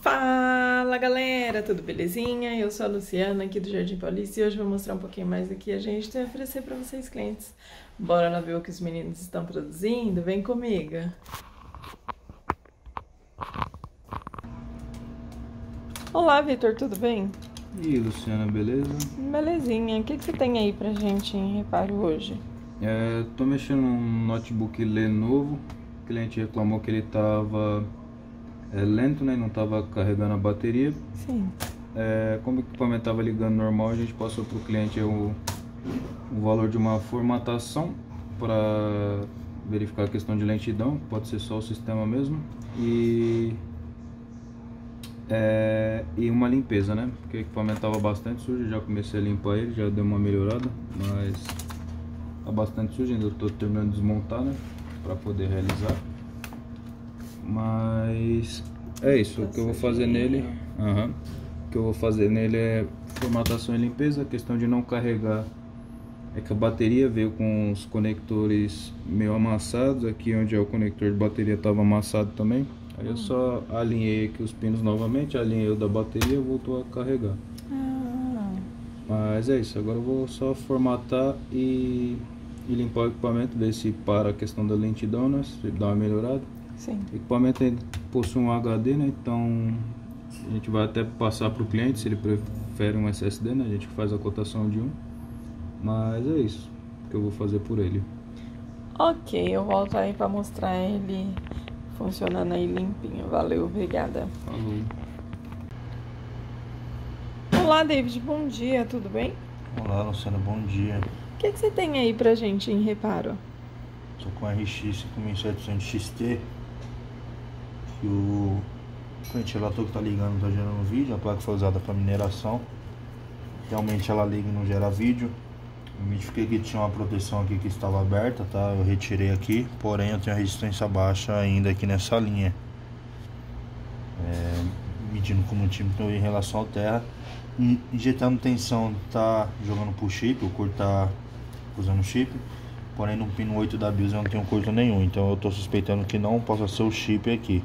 Fala galera, tudo belezinha? Eu sou a Luciana aqui do Jardim Paulista e hoje vou mostrar um pouquinho mais do que a gente tem a oferecer para vocês clientes. Bora lá ver o que os meninos estão produzindo? Vem comigo! Olá Vitor, tudo bem? E aí, Luciana, beleza? Belezinha, o que, que você tem aí pra gente em reparo hoje? É, tô mexendo num notebook Lenovo, o cliente reclamou que ele tava é, lento, né? Não estava carregando a bateria. Sim. É, como o equipamento estava ligando normal, a gente passou para o cliente o, o valor de uma formatação para verificar a questão de lentidão, pode ser só o sistema mesmo. E, é, e uma limpeza, né? Porque o equipamento estava bastante sujo, já comecei a limpar ele, já deu uma melhorada, mas tá bastante sujo, ainda estou terminando de desmontar, né? Para poder realizar. Mas é isso, o que eu vou fazer nele. Uhum, o que eu vou fazer nele é formatação e limpeza, a questão de não carregar. É que a bateria veio com os conectores meio amassados, aqui onde é o conector de bateria estava amassado também. Aí eu só alinhei aqui os pinos novamente, alinhei o da bateria e voltou a carregar. Ah. Mas é isso, agora eu vou só formatar e, e limpar o equipamento, ver se para a questão da lentidão, né? Se dá uma melhorada. Sim. O equipamento possui um HD, né? Então a gente vai até passar para o cliente se ele prefere um SSD, né? A gente faz a cotação de um. Mas é isso que eu vou fazer por ele. Ok, eu volto aí para mostrar ele funcionando aí limpinho. Valeu, obrigada. Falou. Olá, David, bom dia, tudo bem? Olá, Luciana, bom dia. O que, que você tem aí pra gente em reparo? Estou com a RX 5700 XT que o ventilador que está ligando está gerando vídeo, a placa foi usada para mineração. Realmente ela liga e não gera vídeo. Eu identifiquei que tinha uma proteção aqui que estava aberta, tá? Eu retirei aqui, porém eu tenho a resistência baixa ainda aqui nessa linha. É, medindo como tímetro em relação ao terra. Injetando tensão tá jogando pro chip, o curto tá usando chip. Porém no pino 8 da BIOS eu não tenho curto nenhum, então eu estou suspeitando que não possa ser o chip aqui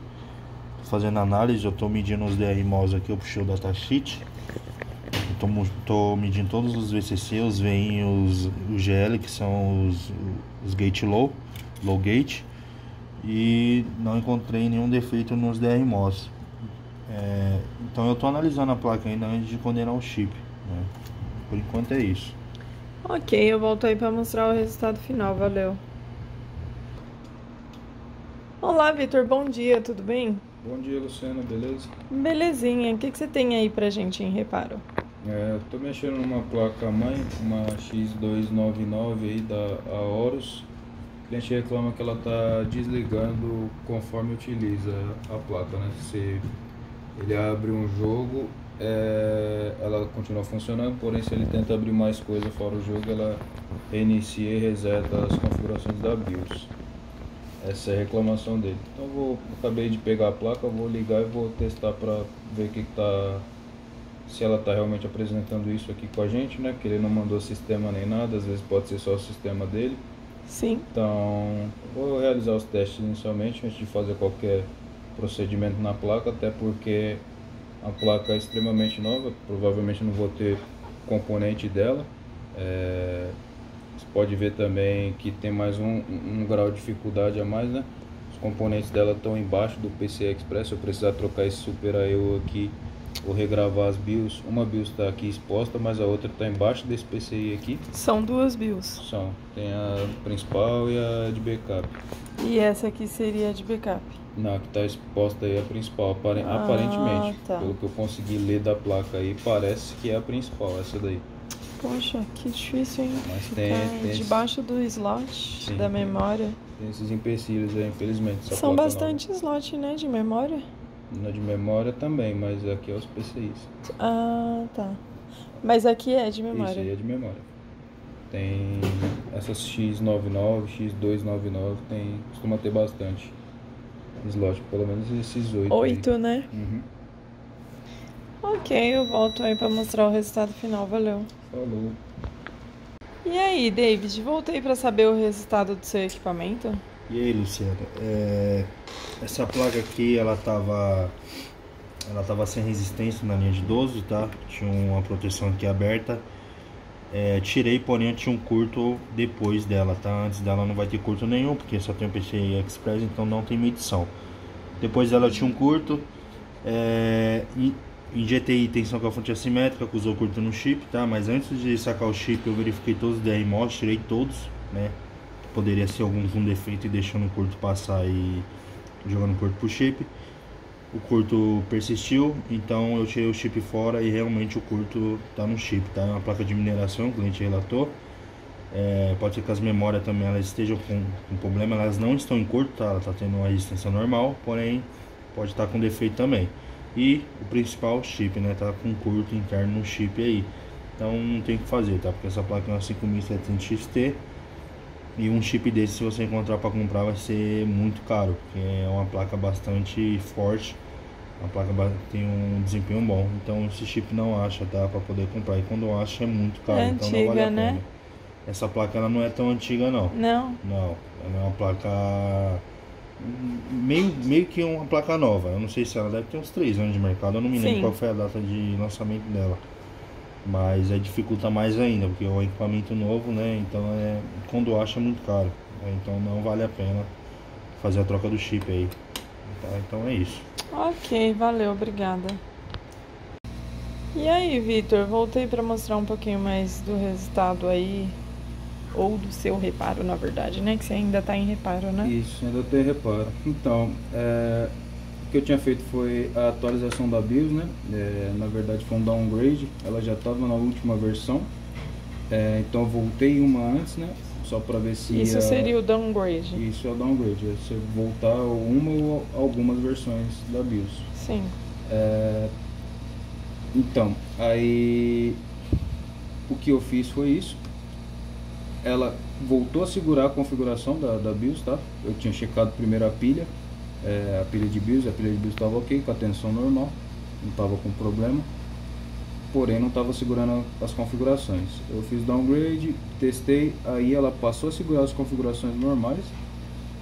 fazendo análise, eu estou medindo os DR MOS aqui, eu puxei o datasheet. Estou medindo todos os VCC, os VIN os, os GL, que são os, os gate low, low gate. E não encontrei nenhum defeito nos DR MOS. É, então eu estou analisando a placa ainda antes de condenar o chip. Né? Por enquanto é isso. Ok, eu volto aí para mostrar o resultado final, valeu. Olá, Vitor, bom dia, tudo bem? Bom dia, Luciana, beleza? Belezinha. O que, que você tem aí pra gente em reparo? É, tô mexendo numa placa mãe, uma X299 aí da Aorus. O cliente reclama que ela tá desligando conforme utiliza a placa, né? Se ele abre um jogo, é, ela continua funcionando, porém se ele tenta abrir mais coisa fora o jogo, ela reinicia e reseta as configurações da BIOS. Essa é a reclamação dele. Então vou, acabei de pegar a placa, vou ligar e vou testar para ver que, que tá se ela está realmente apresentando isso aqui com a gente, né? Que ele não mandou sistema nem nada, às vezes pode ser só o sistema dele. Sim. Então, vou realizar os testes inicialmente antes de fazer qualquer procedimento na placa, até porque a placa é extremamente nova, provavelmente não vou ter componente dela. É, você pode ver também que tem mais um, um grau de dificuldade a mais, né? Os componentes dela estão embaixo do PCI Express. Se eu precisar trocar esse Super I.O. aqui ou regravar as BIOS, uma BIOS está aqui exposta, mas a outra está embaixo desse PCI aqui. São duas BIOS? São. Tem a principal e a de backup. E essa aqui seria a de backup? Não, que está exposta aí é a principal, ah, aparentemente. Tá. Pelo que eu consegui ler da placa aí, parece que é a principal, essa daí. Poxa, que difícil, hein? Mas tem, tem debaixo do slot Sim, da memória. Tem esses empecilhos aí, infelizmente. São bastante nova. slot, né, de memória? Na de memória também, mas aqui é os PCIs. Ah, tá. Mas aqui é de memória. Isso aí é de memória. Tem essas X99, X299, tem, costuma ter bastante slot, pelo menos esses oito. Oito, aí. né? Uhum. Ok, eu volto aí para mostrar o resultado final. Valeu. Falou. E aí, David, voltei para saber o resultado do seu equipamento. E aí, Luciana, é... essa placa aqui, ela tava ela estava sem resistência na linha de 12, tá? Tinha uma proteção aqui aberta. É, tirei, porém tinha um curto depois dela, tá? Antes dela não vai ter curto nenhum, porque só tem o PCI Express, então não tem medição. Depois dela tinha um curto. É, injetei tensão com a fonte assimétrica, que usou curto no chip, tá? Mas antes de sacar o chip eu verifiquei todos os DRMOS, tirei todos, né? Poderia ser algum com defeito e deixando o curto passar e jogando curto pro chip o curto persistiu, então eu tirei o chip fora e realmente o curto está no chip, tá? É uma placa de mineração, o cliente relatou. É, pode ser que as memórias também elas estejam com, com problema, elas não estão em curto, tá? Ela está tendo uma resistência normal, porém pode estar tá com defeito também. E o principal chip, né? Tá com curto interno no chip aí. Então não tem o que fazer, tá? Porque essa placa é uma 5700 XT e um chip desse, se você encontrar para comprar, vai ser muito caro, porque é uma placa bastante forte a placa tem um desempenho bom. Então esse chip não acha, tá? Para poder comprar. E quando acha é muito caro, é então antiga, não vale a né? pena. Essa placa ela não é tão antiga não. Não. Não. Ela é uma placa meio, meio que uma placa nova. Eu não sei se ela deve ter uns 3 anos de mercado. Eu não me lembro Sim. qual foi a data de lançamento dela. Mas é dificulta mais ainda, porque é um equipamento novo, né? Então é. Quando acha é muito caro. né? Então não vale a pena fazer a troca do chip aí. Tá? Então é isso. Ok, valeu, obrigada. E aí, Vitor, voltei para mostrar um pouquinho mais do resultado aí, ou do seu reparo, na verdade, né? Que você ainda tá em reparo, né? Isso, ainda tem reparo. Então, é, o que eu tinha feito foi a atualização da BIOS, né? É, na verdade foi um downgrade, ela já estava na última versão. É, então eu voltei uma antes, né? Só para ver se Isso ia- seria o downgrade. Isso é o downgrade, é você voltar uma ou algumas versões da BIOS. Sim. É, então, aí o que eu fiz foi isso. Ela voltou a segurar a configuração da, da BIOS, tá? Eu tinha checado primeiro a pilha, é, a pilha de BIOS, a pilha de BIOS estava ok, com a tensão normal, não estava com problema, porém não estava segurando as configurações. Eu fiz downgrade, testei, aí ela passou a segurar as configurações normais,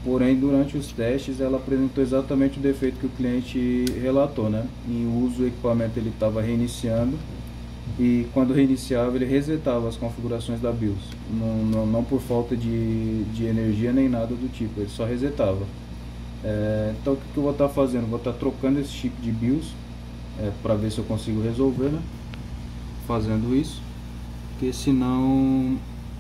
Porém, durante os testes, ela apresentou exatamente o defeito que o cliente relatou, né? Em uso, o equipamento ele estava reiniciando e quando reiniciava, ele resetava as configurações da BIOS. Não, não, não por falta de, de energia nem nada do tipo, ele só resetava. É, então, o que, que eu vou estar fazendo? Vou estar trocando esse chip de BIOS para ver se eu consigo resolver, né? Fazendo isso, porque senão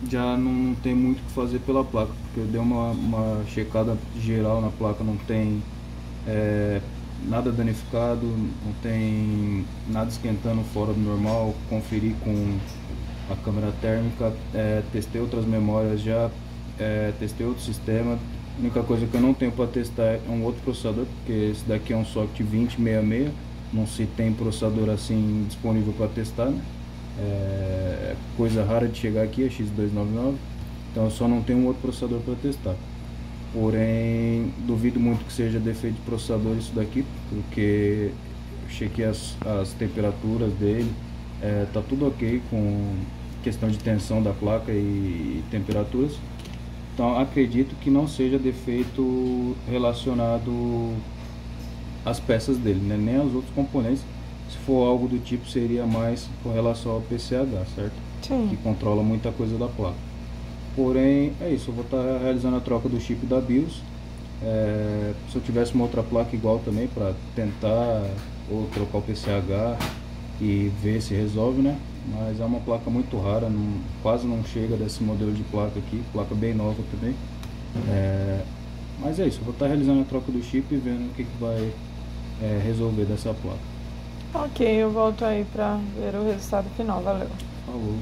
já não, não tem muito o que fazer pela placa, porque eu dei uma, uma checada geral na placa, não tem é, nada danificado, não tem nada esquentando fora do normal, conferi com a câmera térmica, é, testei outras memórias já, é, testei outro sistema, a única coisa que eu não tenho para testar é um outro processador, porque esse daqui é um socket 2066, não se tem processador assim disponível para testar, né? É coisa rara de chegar aqui, é X299, então eu só não tenho um outro processador para testar. Porém, duvido muito que seja defeito de processador isso daqui, porque eu chequei as, as temperaturas dele, é, tá tudo ok com questão de tensão da placa e temperaturas. Então acredito que não seja defeito relacionado às peças dele, né? nem aos outros componentes. Se for algo do tipo, seria mais com relação ao PCH, certo? Que Sim. controla muita coisa da placa. Porém, é isso, eu vou estar realizando a troca do chip da BIOS. É, se eu tivesse uma outra placa igual também para tentar ou trocar o PCH e ver se resolve, né? Mas é uma placa muito rara, não- quase não chega desse modelo de placa aqui, placa bem nova também. É, mas é isso, eu vou estar realizando a troca do chip e vendo o que, que vai é, resolver dessa placa. Ok, eu volto aí pra ver o resultado final, valeu. Falou.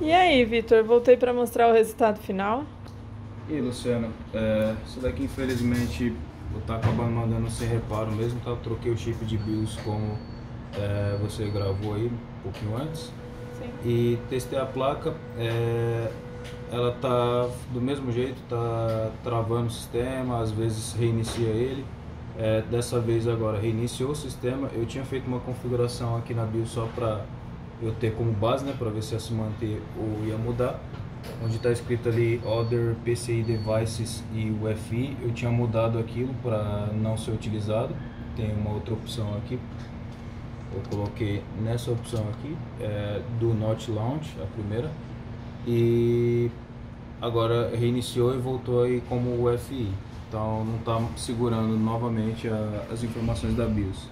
E aí, Vitor, voltei pra mostrar o resultado final. E aí, Luciano, é, isso daqui infelizmente vou estar acabando mandando sem reparo mesmo, tá? Eu troquei o chip de BIOS como é, você gravou aí um pouquinho antes Sim. e testei a placa, é, ela tá do mesmo jeito, tá travando o sistema, às vezes reinicia ele. É, dessa vez agora reiniciou o sistema. Eu tinha feito uma configuração aqui na BIOS só para eu ter como base, né, para ver se ia se manter ou ia mudar. Onde está escrito ali Other PCI Devices e UFI, eu tinha mudado aquilo para não ser utilizado. tem uma outra opção aqui. Eu coloquei nessa opção aqui, é, do Not Launch, a primeira. E agora reiniciou e voltou aí como UFI. Então não está segurando novamente a, as informações da BIOS.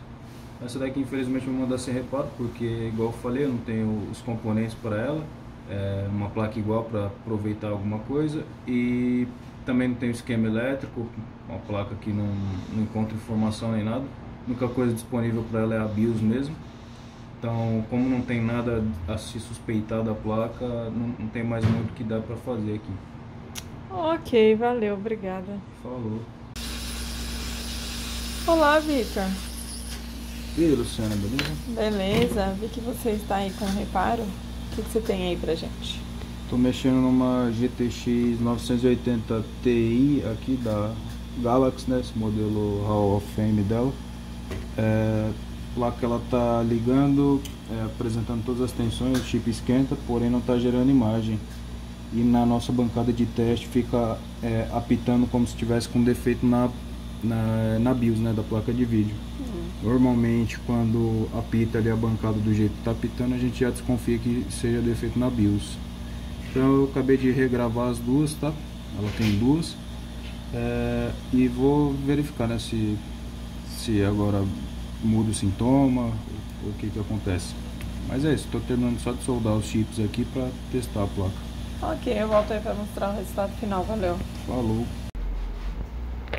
Essa daqui infelizmente vou mandar sem reparo, porque igual eu falei, eu não tenho os componentes para ela. É uma placa igual para aproveitar alguma coisa e também não tem esquema elétrico, uma placa que não, não encontra informação nem nada. A única coisa disponível para ela é a BIOS mesmo. Então, como não tem nada a se suspeitar da placa, não, não tem mais muito que dá para fazer aqui. Ok, valeu, obrigada. Falou. Olá, Vitor. E aí, Luciana, beleza? Beleza, vi que você está aí com reparo. O que, que você tem aí pra gente? Tô mexendo numa GTX 980 Ti aqui da Galaxy, né? Esse modelo Hall of Fame dela. É, placa ela tá ligando, é, apresentando todas as tensões, o chip esquenta, porém não tá gerando imagem. E na nossa bancada de teste fica é, apitando como se tivesse com defeito na, na, na BIOS, né? Da placa de vídeo. Normalmente quando apita ali a bancada do jeito que tá apitando, a gente já desconfia que seja defeito na BIOS. Então eu acabei de regravar as duas, tá? Ela tem duas. É, e vou verificar né, se, se agora muda o sintoma, o, o que que acontece. Mas é isso, estou terminando só de soldar os chips aqui para testar a placa. Ok, eu volto aí pra mostrar o resultado final, valeu. Falou.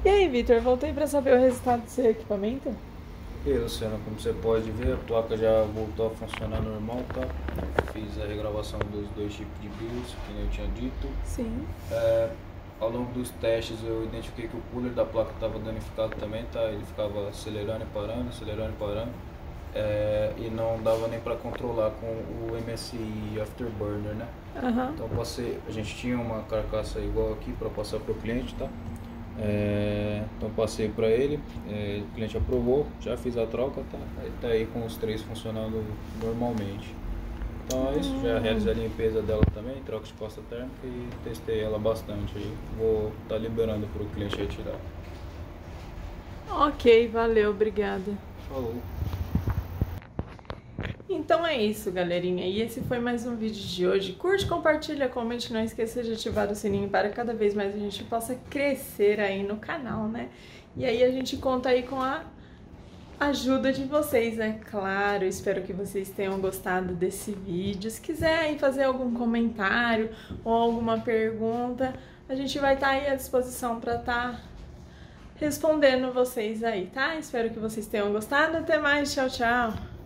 E aí, Vitor, voltei pra saber o resultado do seu equipamento? E aí, Luciano, como você pode ver, a placa já voltou a funcionar normal, tá? Fiz a regravação dos dois chips de BIOS, que nem eu tinha dito. Sim. É, ao longo dos testes eu identifiquei que o cooler da placa estava danificado também, tá? Ele ficava acelerando e parando, acelerando e parando. É, e não dava nem para controlar com o MSI Afterburner, né? Aham. Então passei, a gente tinha uma carcaça igual aqui para passar para o cliente, tá? É, então passei para ele, é, o cliente aprovou, já fiz a troca, tá? Aí tá aí com os três funcionando normalmente. Então é isso, já realizei a limpeza dela também, troca de pasta térmica e testei ela bastante aí. Vou estar tá liberando para o cliente retirar. Ok, valeu, obrigada. Falou. Então é isso, galerinha. E esse foi mais um vídeo de hoje. Curte, compartilha, comente, não esqueça de ativar o sininho para cada vez mais a gente possa crescer aí no canal, né? E aí a gente conta aí com a ajuda de vocês, é claro. Espero que vocês tenham gostado desse vídeo. Se quiser aí fazer algum comentário ou alguma pergunta, a gente vai estar aí à disposição para estar respondendo vocês aí, tá? Espero que vocês tenham gostado. Até mais, tchau, tchau.